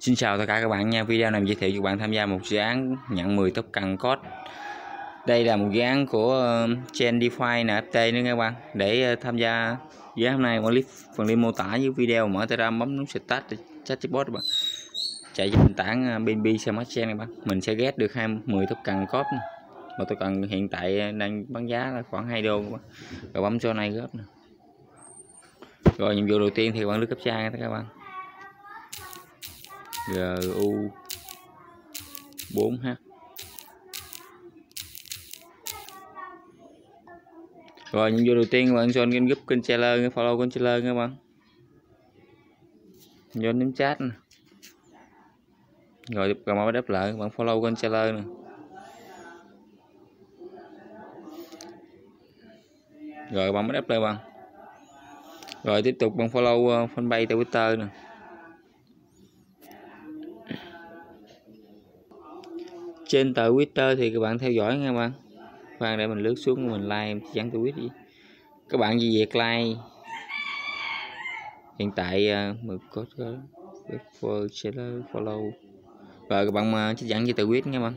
Xin chào tất cả các bạn nha. Video này giới thiệu cho các bạn tham gia một dự án nhận 10 token code. Đây là một dự án của Chain DeFi NFT nữa các bạn. Để ờ, tham gia dự án hôm nay, quản lý phần link mô tả dưới video, mở Telegram, bấm nút start chat chatbot các bạn. Chạy trên nền tảng BNB Smart Chain các bạn. Mình sẽ ghét được 20 token code. tôi token hiện tại ờ, đang bán giá là khoảng 2 đô các bạn. Rồi bấm cho này góp nè. Rồi nhiệm vụ đầu tiên thì bạn lướt cấp trang các bạn. GU 4H Rồi nhiệm vụ đầu tiên các bạn join kênh group kênh trailer follow kênh trailer các bạn. Join đến chat nè. Rồi cầm máu đáp lại bạn follow kênh trailer nè. Rồi bạn mới đáp lại bạn. Rồi tiếp tục bạn follow uh, fanpage twitter nè. Trên tờ Twitter thì các bạn theo dõi nha các bạn. Khoan để mình lướt xuống mình like, em chẳng biết gì các bạn gì việc like? Hiện tại à, mình có code follow follow. Rồi các bạn mà chỉ dẫn cho tờ quyết nha bạn.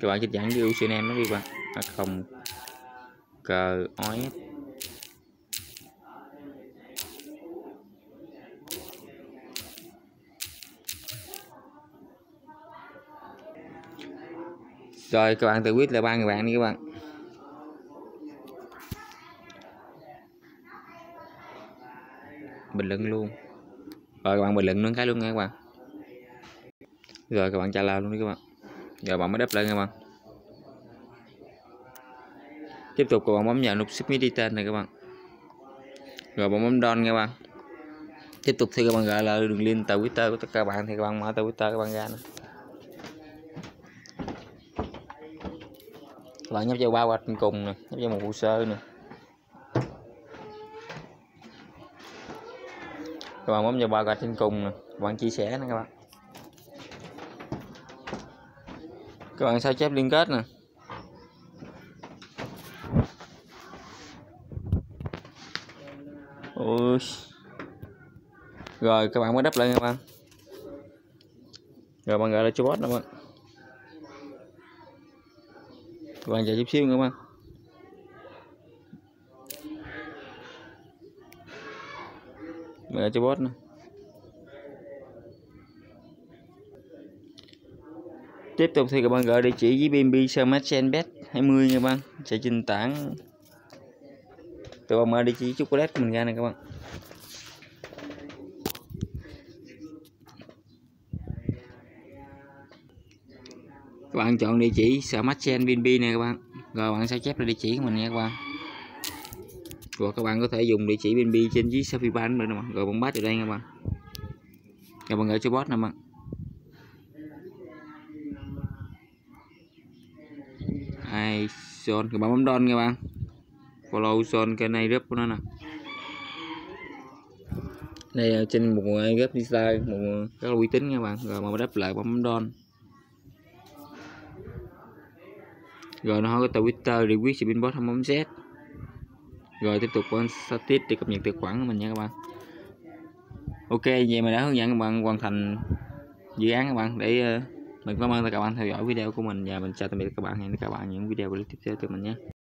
Các bạn chỉ dẫn với username nó đi bạn. À, không. Cờ os rồi, các bạn tự quyết là ba người bạn đi các bạn. Bình luận luôn. Rồi, các bạn bình luận luôn cái luôn nha các bạn. Rồi, các bạn trả lời luôn đi các bạn. Rồi, bạn mới đáp lên các bạn. Tiếp tục, các bạn bấm vào nút submit đi tên này các bạn. Rồi, bạn bấm don nha các bạn. Tiếp tục thì các bạn gọi là đường link tờ twitter của tất cả các bạn thì các bạn mở tờ twitter các bạn ra nữa các bạn nhấp vào ba qua trên cùng nè, nhấp vào một hồ sơ nè. Các bạn bấm vào ba quạt trên cùng nè, các bạn chia sẻ nè các bạn. Các bạn sao chép liên kết nè. Ui. rồi, các bạn mới đắp lên các bạn. Rồi, bạn gọi là cho bot nè bạn các bạn chờ chút xíu nữa các bạn mở cho bot nè. Tiếp tục thì các bạn gọi địa chỉ với BNB Smart Chainbet 20 nha các bạn. Chạy trình tảng. Từ bạn mở địa chỉ chocolate mình ra nè các bạn. Các bạn chọn địa chỉ Smart Chain BNB nè các bạn. Rồi bạn sao chép là địa chỉ của mình nha các bạn. Rồi các bạn có thể dùng địa chỉ BNB trên dưới Shopee Bank nữa nè rồi bạn bắt ở đây nha các bạn. Rồi bạn gửi cho bot nè bạn. Ai son các bạn bấm don nha bạn. Follow son cái này group của nó nè. Đây ờ, trên một ờ, group design một ờ, rất là uy tín nha bạn. Rồi mà đáp lại, bấm don. Rồi nó có twitter request sẽ inbox không bấm z. Rồi tiếp tục quan status để cập nhật tài khoản của mình nha các bạn. Ok, vậy mình đã hướng dẫn các bạn hoàn thành dự án các bạn. Để ờ, mình cảm ơn các bạn theo dõi video của mình. Và mình chào tạm biệt các bạn. Hẹn gặp các bạn những video clip tiếp theo từ mình nhé.